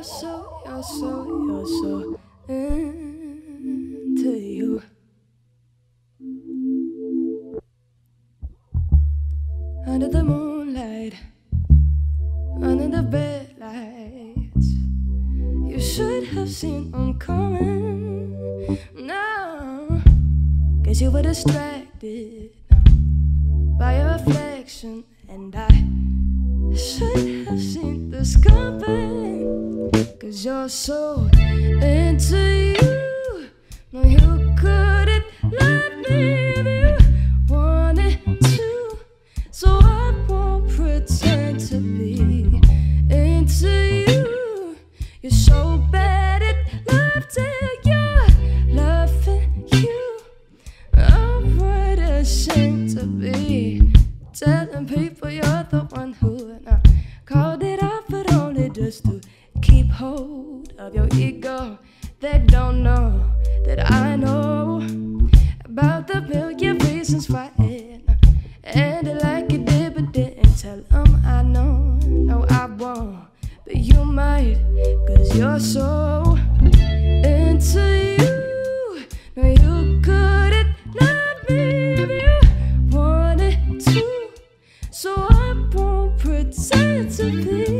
You're so, you're so, you're so into you. Under the moonlight, under the bed lights, you should have seen them coming. No, cause you were distracted by your reflection, and I should have seen the coming. Cause you're so into you. No, you couldn't let me if you wanted to. So I won't pretend to be into you. You're so bad at love till you're loving you. I'm quite ashamed to be telling people you're the one who and I called it off, but only just to hold of your ego. They don't know that I know about the million reasons why it ended like it did, but didn't tell them I know. No, I won't, but you might, cause you're so into you. No, you couldn't love me if you wanted to. So I won't pretend to be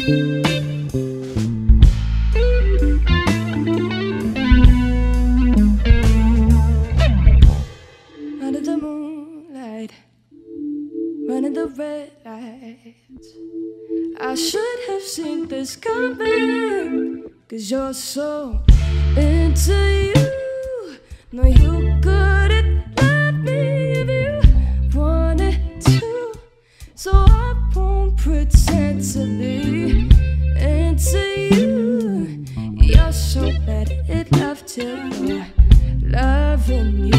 Under the moonlight, running the red lights. I should have seen this coming. Cause you're so into you. No, you couldn't to be into you. You're so bad at love till loving you.